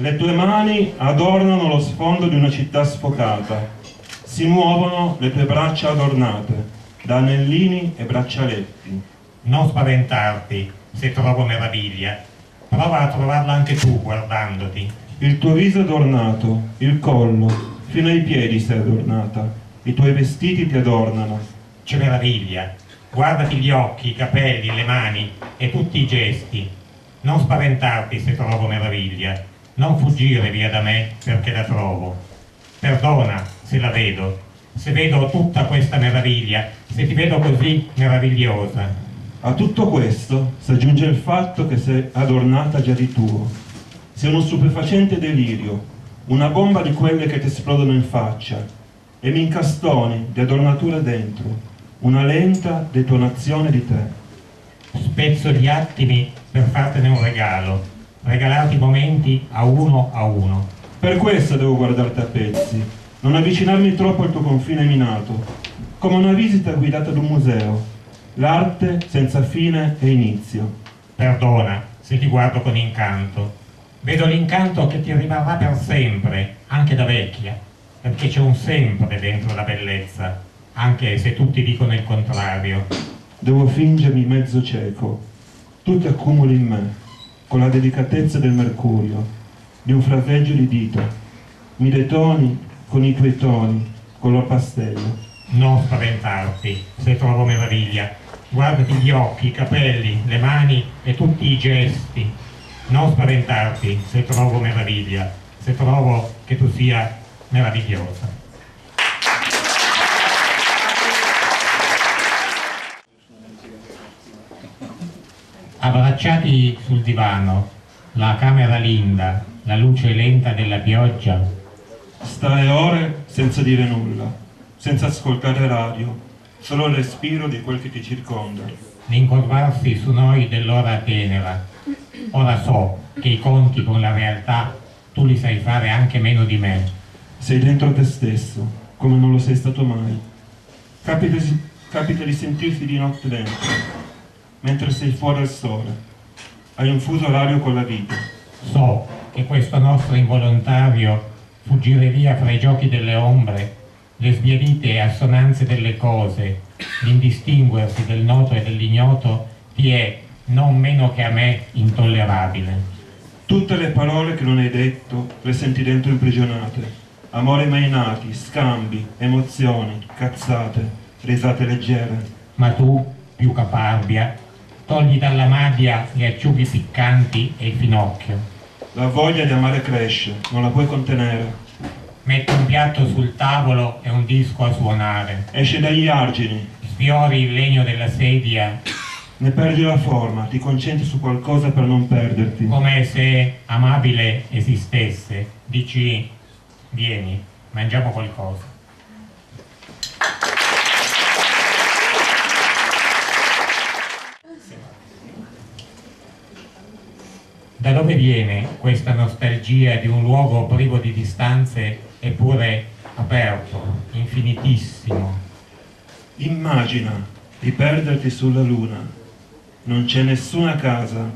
Le tue mani adornano lo sfondo di una città sfocata. Si muovono le tue braccia adornate da anellini e braccialetti. Non spaventarti se trovo meraviglia. Prova a trovarla anche tu guardandoti. Il tuo viso è adornato, il collo, fino ai piedi sei adornata. I tuoi vestiti ti adornano. C'è meraviglia. Guardati gli occhi, i capelli, le mani e tutti i gesti. Non spaventarti se trovo meraviglia. Non fuggire via da me perché la trovo. Perdona se la vedo, se vedo tutta questa meraviglia, se ti vedo così meravigliosa. A tutto questo si aggiunge il fatto che sei adornata già di tuo. Sei uno stupefacente delirio, una bomba di quelle che ti esplodono in faccia, e mi incastoni di adornature dentro, una lenta detonazione di te. Spezzo gli attimi per fartene un regalo, regalarti momenti a uno a uno. Per questo devo guardarti a pezzi, non avvicinarmi troppo al tuo confine minato, come una visita guidata ad un museo, l'arte senza fine e inizio. Perdona se ti guardo con incanto. Vedo l'incanto che ti rimarrà per sempre, anche da vecchia, perché c'è un sempre dentro la bellezza, anche se tutti dicono il contrario. Devo fingermi mezzo cieco. Tu ti accumuli in me, con la delicatezza del mercurio, di un fraseggio di dita. Mi detoni con i tuoi toni, color pastello. Non spaventarti se trovo meraviglia. Guardati gli occhi, i capelli, le mani e tutti i gesti. Non spaventarti se trovo meraviglia, se trovo che tu sia meravigliosa. Abbracciati sul divano, la camera linda, la luce lenta della pioggia. Stare ore senza dire nulla, senza ascoltare radio, solo il respiro di quel che ti circonda. L'incorvarsi su noi dell'ora tenera. Ora so che i conti con la realtà tu li sai fare anche meno di me. Sei dentro te stesso, come non lo sei stato mai. Capita, capita di sentirsi di notte dentro, mentre sei fuori al sole. Hai un fuso orario con la vita. So che questo nostro involontario fuggire via fra i giochi delle ombre, le sbiadite assonanze delle cose, l'indistinguersi del noto e dell'ignoto, ti è, non meno che a me, intollerabile. Tutte le parole che non hai detto le senti dentro imprigionate. Amore mai nati, scambi, emozioni, cazzate, risate leggere. Ma tu, più caparbia, togli dalla madia le acciughe piccanti e il finocchio. La voglia di amare cresce, non la puoi contenere. Metti un piatto sul tavolo e un disco a suonare. Esce dagli argini, Sfiori il legno della sedia ne perdi la forma, ti concentri su qualcosa per non perderti. come se amabile esistesse. Dici, vieni, mangiamo qualcosa. Da dove viene questa nostalgia di un luogo privo di distanze eppure aperto, infinitissimo? Immagina di perderti sulla luna. Non c'è nessuna casa.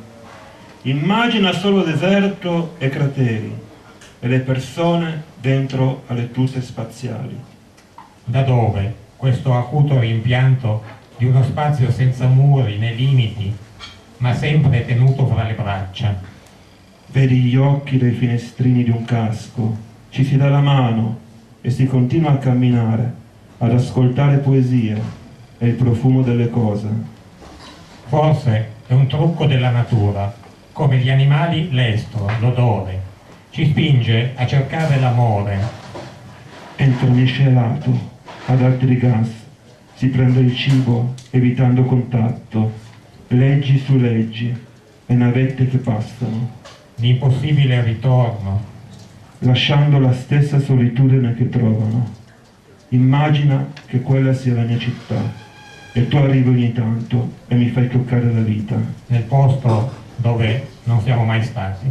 Immagina solo deserto e crateri e le persone dentro alle tute spaziali. Da dove questo acuto rimpianto di uno spazio senza muri né limiti, ma sempre tenuto fra le braccia? Vedi gli occhi dai finestrini di un casco, ci si dà la mano e si continua a camminare, ad ascoltare poesie e il profumo delle cose. Forse è un trucco della natura, come gli animali l'estro, l'odore. Ci spinge a cercare l'amore. Entra miscelato ad altri gas, si prende il cibo evitando contatto, leggi su leggi e navette che passano, L'impossibile ritorno. lasciando la stessa solitudine che trovano. Immagina che quella sia la mia città e tu arrivi ogni tanto e mi fai toccare la vita. nel posto dove non siamo mai stati.